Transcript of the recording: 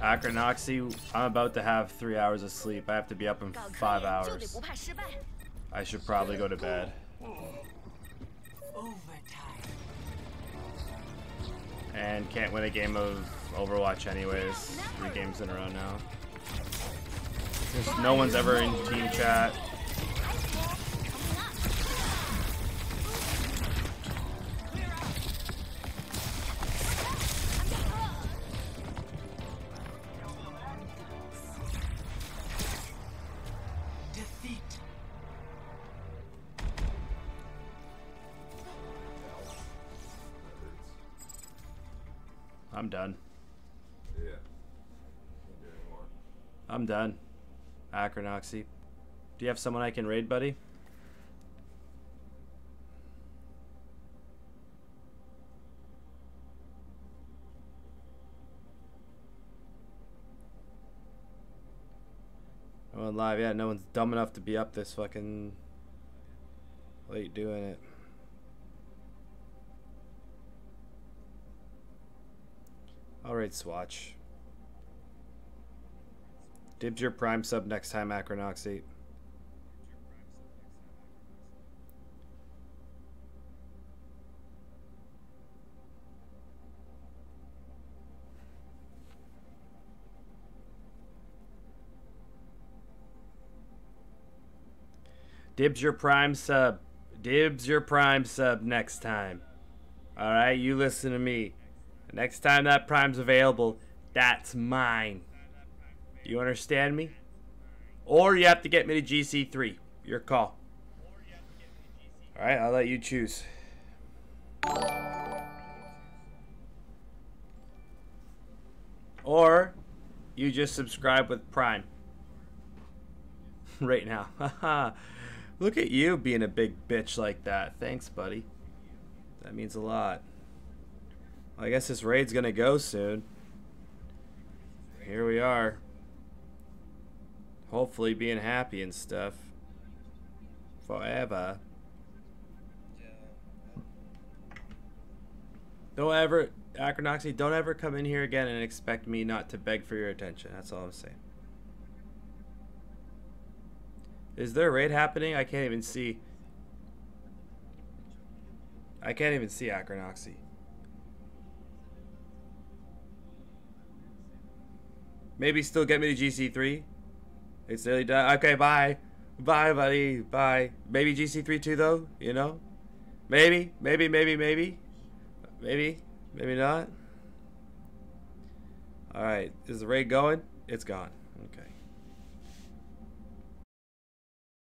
Akronoxy, I'm about to have three hours of sleep. I have to be up in five hours. I should probably go to bed. And can't win a game of Overwatch anyways. Three games in a row now. Just no one's ever in team chat. I'm done. Yeah. Can't do anymore. I'm done. Acronoxy. Do you have someone I can raid, buddy? No one live, yeah, no one's dumb enough to be up this fucking late doing it. Alright, Swatch. Dibs your prime sub next time, Acronoxy. Dibs your prime sub. Dibs your prime sub next time. Alright, you listen to me. Next time that prime's available, that's mine. You understand me? Or you have to get me to GC3. Your call. Alright, I'll let you choose. Or you just subscribe with Prime. right now. Look at you being a big bitch like that. Thanks, buddy. That means a lot. I guess this raid's gonna go soon. Here we are. Hopefully being happy and stuff. Forever. Don't ever, Acronoxy, don't ever come in here again and expect me not to beg for your attention. That's all I'm saying. Is there a raid happening? I can't even see. I can't even see Acronoxy. Maybe still get me to GC3. It's nearly done. Okay, bye. Bye, buddy. Bye. Maybe GC3 too, though. You know? Maybe. Maybe, maybe, maybe. Maybe. Maybe not. Alright. Is the raid going? It's gone. Okay.